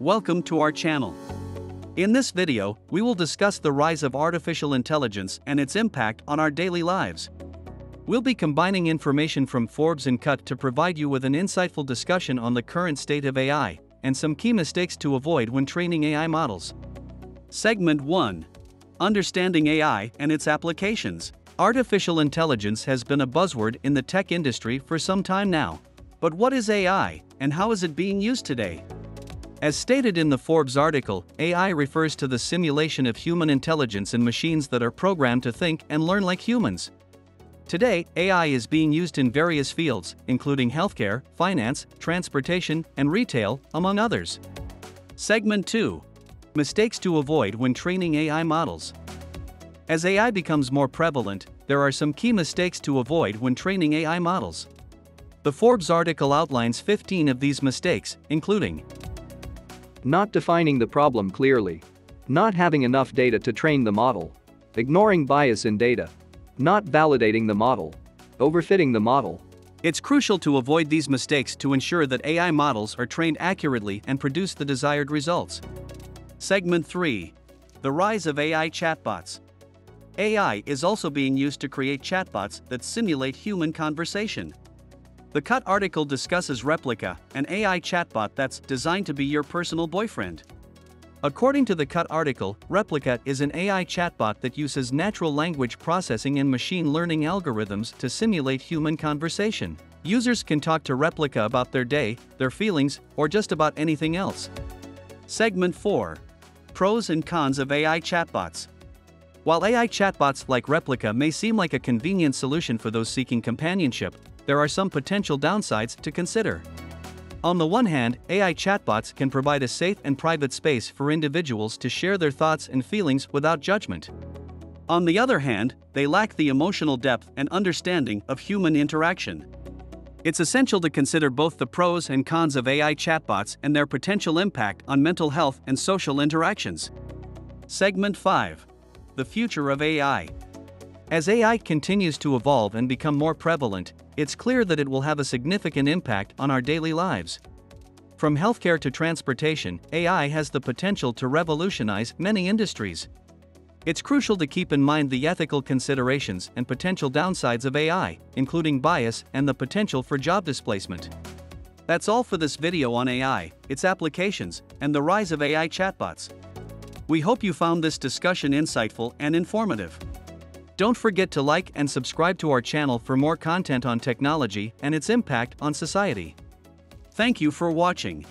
Welcome to our channel. In this video, we will discuss the rise of artificial intelligence and its impact on our daily lives. We'll be combining information from Forbes and Cut to provide you with an insightful discussion on the current state of AI and some key mistakes to avoid when training AI models. Segment 1 Understanding AI and its applications. Artificial intelligence has been a buzzword in the tech industry for some time now. But what is AI, and how is it being used today? As stated in the Forbes article, AI refers to the simulation of human intelligence in machines that are programmed to think and learn like humans. Today, AI is being used in various fields, including healthcare, finance, transportation, and retail, among others. Segment 2 Mistakes to avoid when training AI models. As AI becomes more prevalent, there are some key mistakes to avoid when training AI models. The Forbes article outlines 15 of these mistakes, including Not defining the problem clearly. Not having enough data to train the model. Ignoring bias in data. Not validating the model. Overfitting the model. It's crucial to avoid these mistakes to ensure that AI models are trained accurately and produce the desired results. Segment 3 The Rise of AI Chatbots. AI is also being used to create chatbots that simulate human conversation. The Cut article discusses Replika, an AI chatbot that's designed to be your personal boyfriend. According to the Cut article, Replika is an AI chatbot that uses natural language processing and machine learning algorithms to simulate human conversation. Users can talk to Replika about their day, their feelings, or just about anything else. Segment 4 Pros and Cons of AI Chatbots. While AI chatbots like Replika may seem like a convenient solution for those seeking companionship, there are some potential downsides to consider. On the one hand, AI chatbots can provide a safe and private space for individuals to share their thoughts and feelings without judgment. On the other hand, they lack the emotional depth and understanding of human interaction. It's essential to consider both the pros and cons of AI chatbots and their potential impact on mental health and social interactions. Segment 5 The Future of AI. As AI continues to evolve and become more prevalent, it's clear that it will have a significant impact on our daily lives. From healthcare to transportation, AI has the potential to revolutionize many industries. It's crucial to keep in mind the ethical considerations and potential downsides of AI, including bias and the potential for job displacement. That's all for this video on AI, its applications, and the rise of AI chatbots. We hope you found this discussion insightful and informative. Don't forget to like and subscribe to our channel for more content on technology and its impact on society. Thank you for watching.